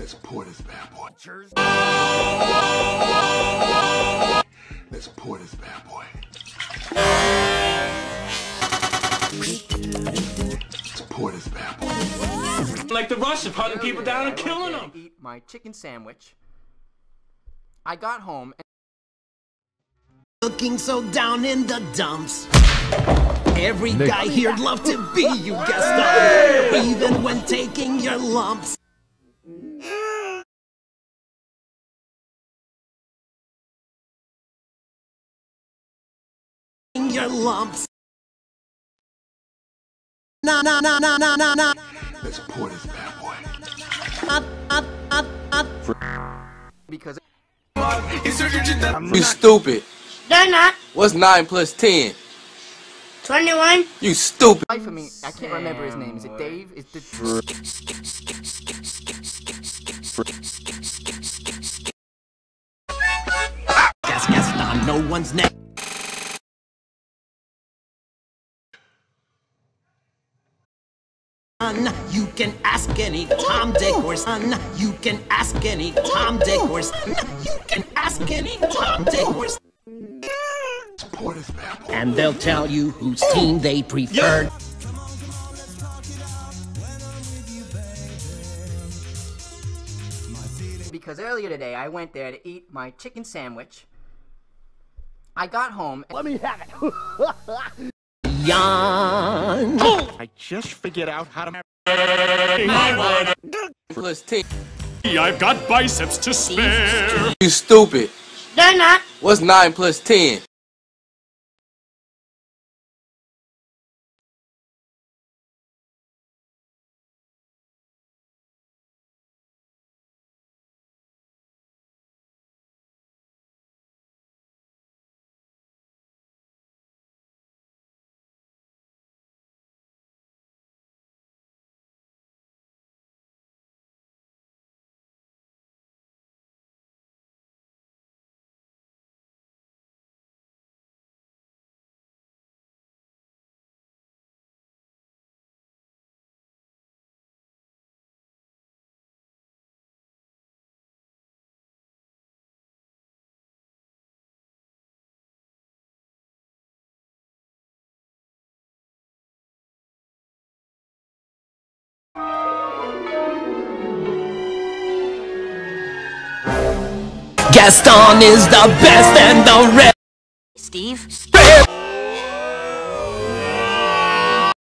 Let's pour this bad boy. Let's pour this bad boy. Let's pour this bad boy. Like the Russians hunting people down and killing them. Eat my chicken sandwich. I got home and Looking so down in the dumps. Every guy here'd love to be you guessed it, even when taking your lumps. Your lumps. Na na na na na na na. Let's pour this bad boy. Uh, uh, uh, uh. because You stupid. They're not. What's 9 plus 10? 21. You stupid. life of me, I can't remember his name. Is it Dave? Is the Guess guess on no one's neck. Son, you can ask any Tom, Dick, or son. You can ask any Tom, Dick, or son. You can ask any Tom, Dick, or son. And they'll tell you whose team they preferred. because earlier today I went there to eat my chicken sandwich. I got home. Let me. Have it. Yawn. I just figured out how to. Plus 10. I've got biceps to spare. You stupid. They're not. What's 9 plus 10? Gaston is the best and the rest. Steve?